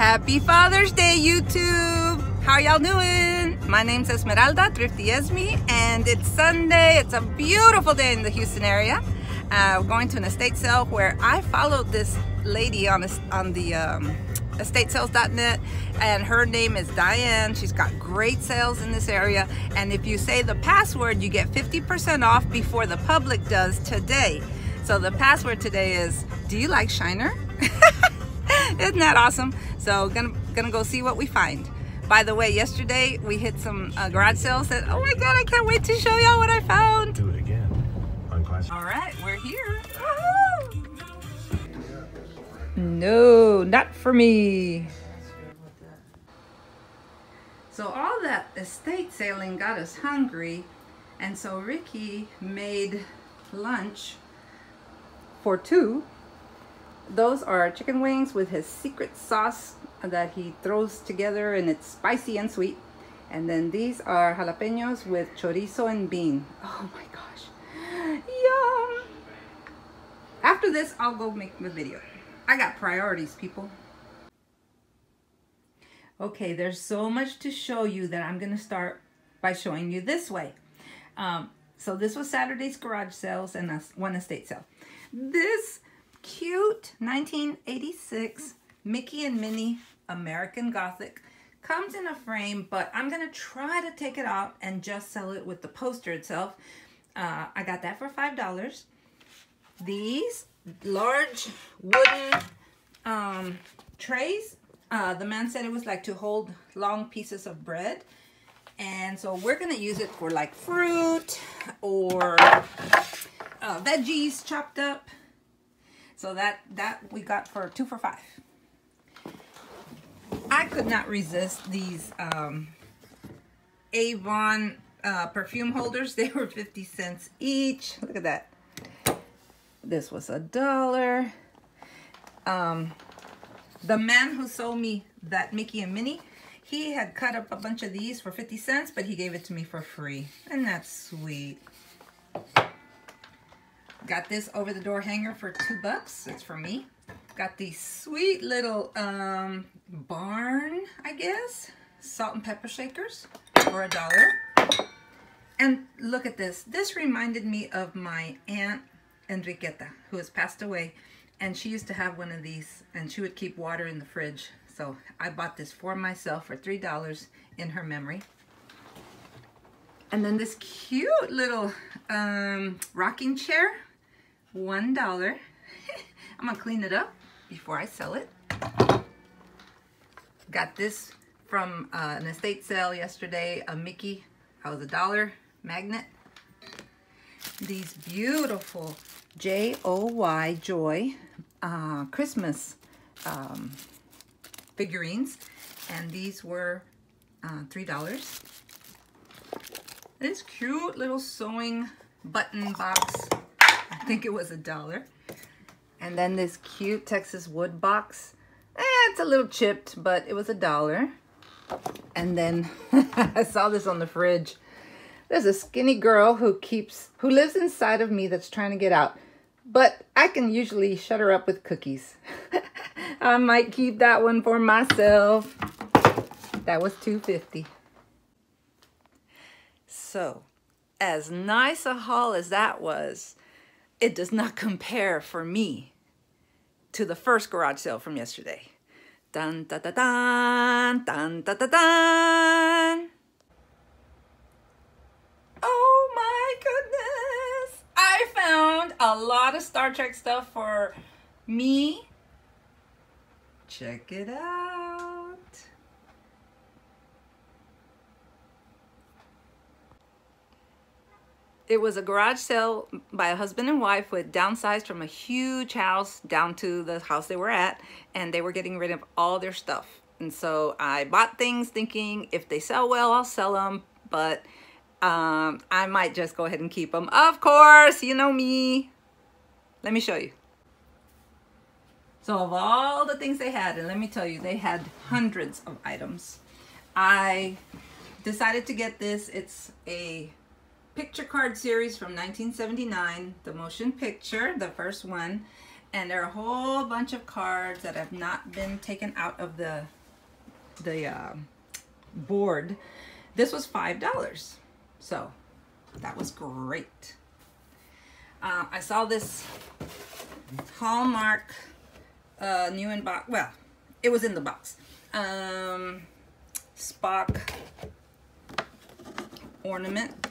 Happy Father's Day, YouTube! How y'all doing? My name's Esmeralda Thrifty Esme, and it's Sunday. It's a beautiful day in the Houston area. Uh, we're going to an estate sale where I followed this lady on, a, on the um, estatesales.net and her name is Diane. She's got great sales in this area. And if you say the password, you get 50% off before the public does today. So the password today is, do you like Shiner? Isn't that awesome? So gonna, gonna go see what we find. By the way, yesterday we hit some uh, garage sales that, oh my God, I can't wait to show y'all what I found. Do it again. All right, we're here. No, not for me. So all that estate sailing got us hungry, and so Ricky made lunch for two. Those are chicken wings with his secret sauce that he throws together and it's spicy and sweet. And then these are jalapenos with chorizo and bean. Oh my gosh. Yum! After this, I'll go make my video. I got priorities, people. Okay, there's so much to show you that I'm going to start by showing you this way. Um, so this was Saturday's garage sales and one estate sale. This cute 1986 Mickey and Minnie American Gothic comes in a frame, but I'm going to try to take it out and just sell it with the poster itself. Uh, I got that for $5. These large wooden um, trays. Uh, the man said it was like to hold long pieces of bread. And so we're going to use it for like fruit or uh, veggies chopped up. So that, that we got for two for five. I could not resist these um, Avon uh, perfume holders. They were 50 cents each. Look at that. This was a dollar. Um, the man who sold me that Mickey and Minnie, he had cut up a bunch of these for 50 cents, but he gave it to me for free. And that's sweet. Got this over the door hanger for two bucks. It's for me. Got these sweet little um, barn, I guess, salt and pepper shakers for a dollar. And look at this. This reminded me of my aunt Enriqueta, who has passed away. And she used to have one of these, and she would keep water in the fridge. So I bought this for myself for $3 in her memory. And then this cute little um, rocking chair, $1. I'm gonna clean it up before I sell it. Got this from uh, an estate sale yesterday, a Mickey, that was a dollar magnet. These beautiful J-O-Y, Joy, uh, Christmas um, figurines. And these were uh, $3. This cute little sewing button box. I think it was a dollar. And then this cute Texas wood box. Eh, it's a little chipped, but it was a dollar. And then I saw this on the fridge. There's a skinny girl who keeps, who lives inside of me that's trying to get out. But I can usually shut her up with cookies. I might keep that one for myself. That was 250 So, as nice a haul as that was, it does not compare for me to the first garage sale from yesterday. Dun, da, da, dun, dun, da, da, dun. Oh my goodness! I found a lot of Star Trek stuff for me. Check it out. It was a garage sale by a husband and wife who had downsized from a huge house down to the house they were at, and they were getting rid of all their stuff. And so I bought things thinking if they sell well, I'll sell them, but um, I might just go ahead and keep them. Of course, you know me. Let me show you. So of all the things they had, and let me tell you, they had hundreds of items. I decided to get this. It's a picture card series from 1979, the motion picture, the first one. And there are a whole bunch of cards that have not been taken out of the the uh, board. This was five dollars, so that was great. Uh, I saw this Hallmark uh, new in box. Well, it was in the box. Um, Spock ornament.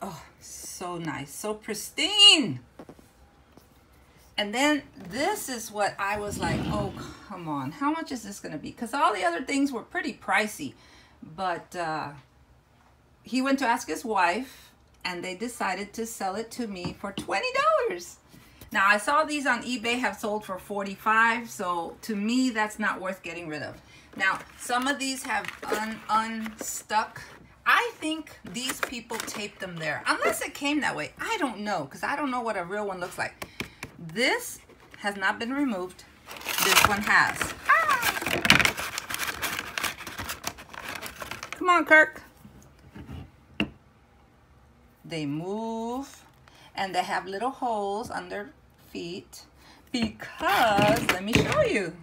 Oh, so nice, so pristine. And then this is what I was like, oh, come on. How much is this going to be? Because all the other things were pretty pricey. But uh, he went to ask his wife, and they decided to sell it to me for $20. Now, I saw these on eBay have sold for 45 so to me, that's not worth getting rid of. Now, some of these have un unstuck. I think these people taped them there. Unless it came that way. I don't know, because I don't know what a real one looks like. This has not been removed. This one has. Ah! Come on, Kirk. They move and they have little holes under feet because, let me show you.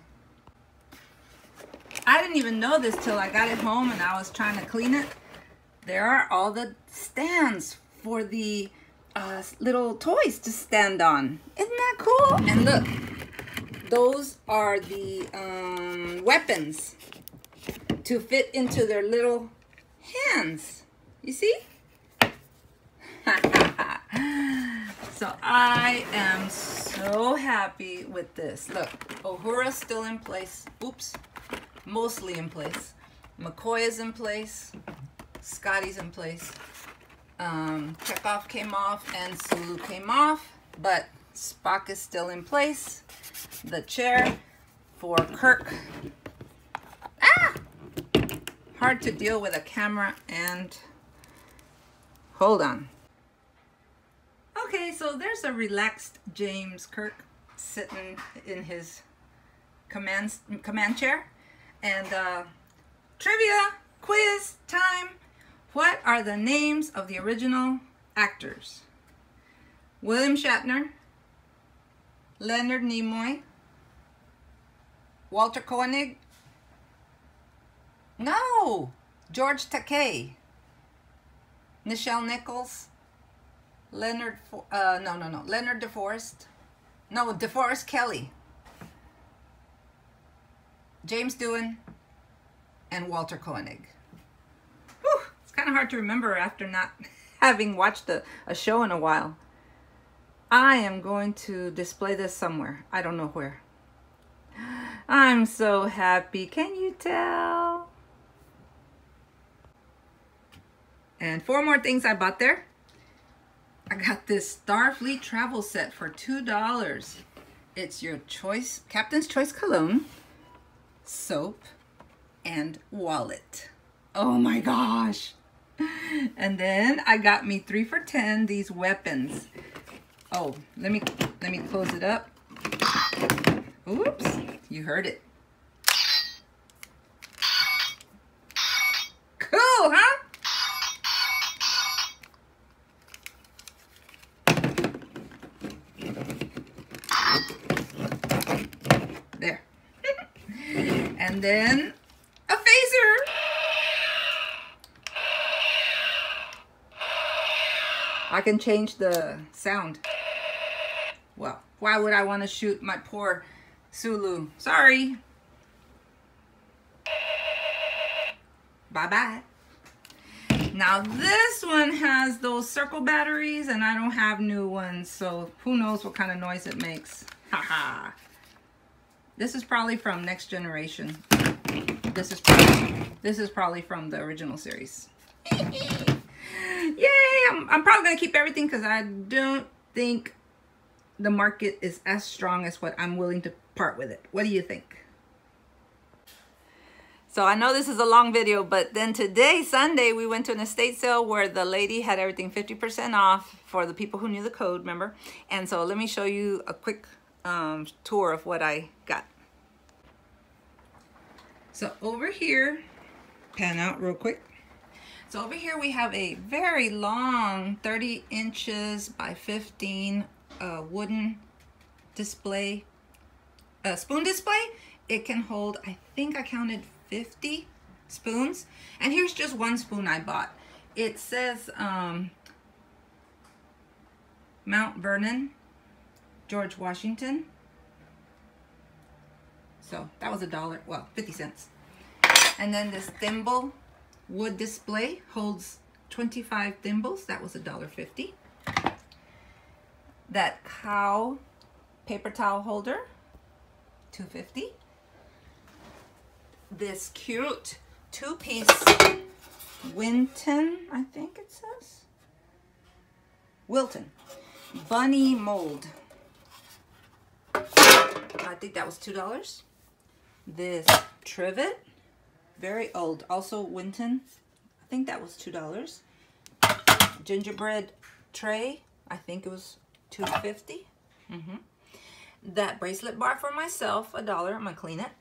I didn't even know this till I got it home and I was trying to clean it. There are all the stands for the uh, little toys to stand on. Isn't that cool? And look, those are the um, weapons to fit into their little hands. You see? so I am so happy with this. Look, Uhura's still in place. Oops, mostly in place. McCoy is in place. Scotty's in place. Um, Chekov came off and Sulu came off, but Spock is still in place. The chair for Kirk. Ah! Hard to deal with a camera and hold on. Okay, so there's a relaxed James Kirk sitting in his command, command chair. And uh, trivia, quiz, time. What are the names of the original actors? William Shatner, Leonard Nimoy, Walter Koenig, no, George Takei, Nichelle Nichols, Leonard, uh, no, no, no, Leonard DeForest, no, DeForest Kelley, James Doohan, and Walter Koenig kind of hard to remember after not having watched a, a show in a while. I am going to display this somewhere. I don't know where. I'm so happy. Can you tell? And four more things I bought there. I got this Starfleet travel set for $2. It's your choice, Captain's Choice Cologne, soap, and wallet. Oh my gosh and then I got me three for 10, these weapons. Oh, let me, let me close it up. Oops, you heard it. Cool, huh? There. and then I can change the sound. Well, why would I want to shoot my poor Sulu? Sorry. Bye-bye. Now this one has those circle batteries and I don't have new ones, so who knows what kind of noise it makes. Haha. this is probably from Next Generation. This is probably, this is probably from the original series. Yay! I'm, I'm probably going to keep everything because I don't think the market is as strong as what I'm willing to part with it. What do you think? So I know this is a long video, but then today, Sunday, we went to an estate sale where the lady had everything 50% off for the people who knew the code, remember? And so let me show you a quick um, tour of what I got. So over here, pan out real quick. So over here we have a very long 30 inches by 15 uh, wooden display a spoon display. It can hold, I think I counted 50 spoons. And here's just one spoon I bought. It says um, Mount Vernon, George Washington. So that was a dollar, well, 50 cents. And then this thimble wood display holds 25 thimbles. That was a dollar fifty. That cow paper towel holder, 250. This cute two-piece Winton, I think it says. Wilton. Bunny mold. I think that was $2. This trivet, very old, also Winton. I think that was $2. Gingerbread tray, I think it was 250 mm -hmm. That bracelet bar for myself, a dollar. I'm gonna clean it.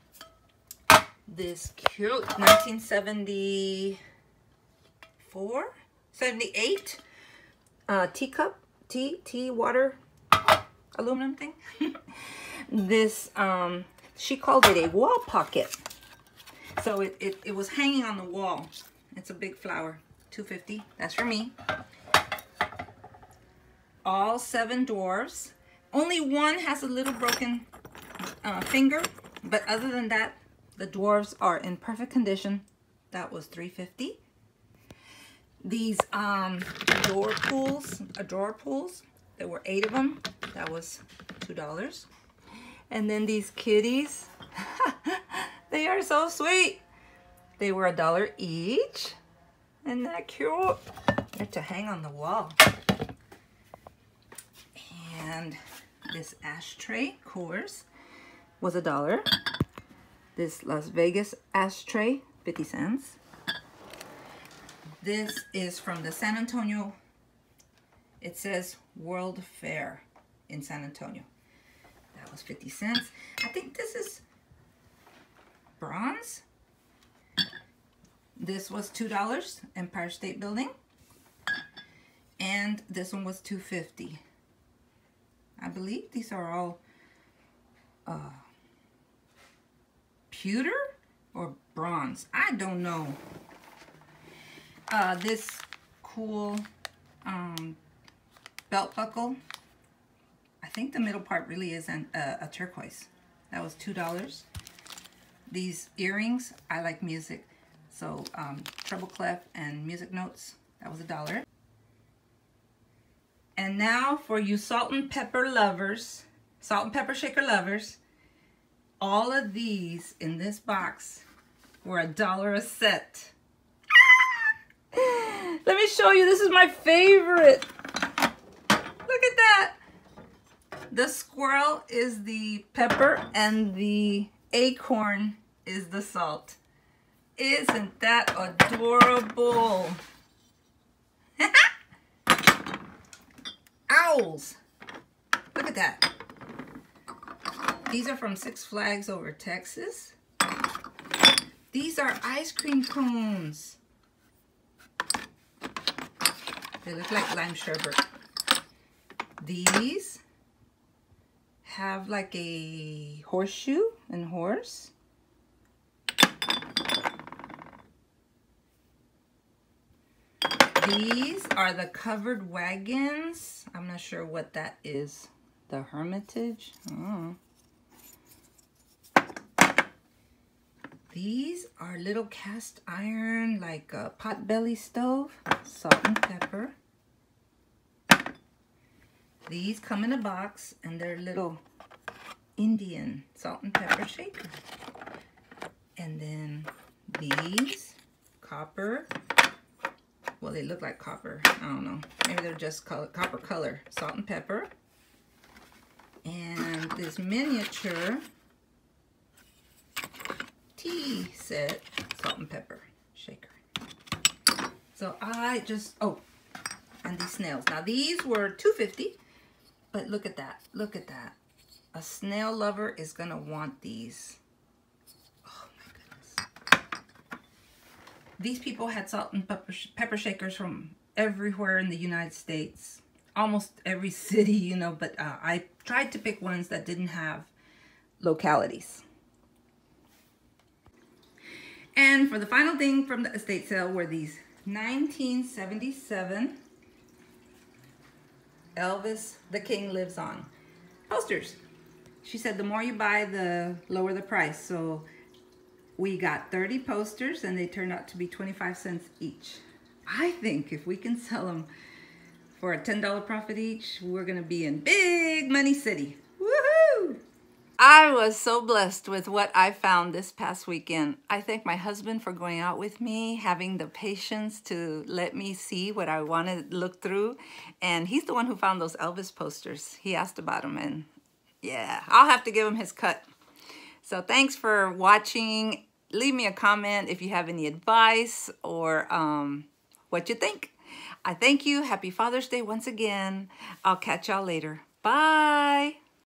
This cute 1974, 78 uh, teacup, tea, tea, water, aluminum thing. this, um, she called it a wall pocket. So it, it, it was hanging on the wall. It's a big flower, 250. That's for me. All seven dwarves. Only one has a little broken uh, finger, but other than that, the dwarves are in perfect condition. That was 350 These um, door pools, uh, drawer pools, there were eight of them. That was $2. And then these kitties, they are so sweet. They were a dollar each. Isn't that cute? They're to hang on the wall. And this ashtray, of course, was a dollar. This Las Vegas ashtray, 50 cents. This is from the San Antonio, it says World Fair in San Antonio. That was 50 cents. I think this is bronze. This was $2, Empire State Building. And this one was 250 I believe these are all uh, pewter or bronze. I don't know. Uh, this cool um, belt buckle. I think the middle part really is an, uh, a turquoise. That was $2. These earrings, I like music. So um, treble clef and music notes, that was a dollar. And now for you salt and pepper lovers, salt and pepper shaker lovers, all of these in this box were a dollar a set. Let me show you. This is my favorite. Look at that. The squirrel is the pepper and the acorn is the salt. Isn't that adorable? Owls. Look at that. These are from Six Flags over Texas. These are ice cream cones. They look like lime sherbet. These have like a horseshoe and horse. These are the covered wagons. I'm not sure what that is. The Hermitage. Oh. These are little cast iron, like a potbelly stove, salt and pepper. These come in a box and they're little Indian salt and pepper shaker. And then these, copper, well, they look like copper. I don't know. Maybe they're just color, copper color. Salt and pepper. And this miniature tea set salt and pepper shaker. So I just, oh, and these snails. Now these were 250 but look at that. Look at that. A snail lover is going to want these. These people had salt and pepper, pepper shakers from everywhere in the United States. Almost every city, you know, but uh, I tried to pick ones that didn't have localities. And for the final thing from the estate sale were these 1977 Elvis the King Lives On posters. She said the more you buy, the lower the price. So we got 30 posters and they turned out to be 25 cents each. I think if we can sell them for a $10 profit each, we're gonna be in big money city. Woohoo! I was so blessed with what I found this past weekend. I thank my husband for going out with me, having the patience to let me see what I wanted to look through. And he's the one who found those Elvis posters. He asked about them and yeah, I'll have to give him his cut. So thanks for watching. Leave me a comment if you have any advice or um, what you think. I thank you. Happy Father's Day once again. I'll catch y'all later. Bye.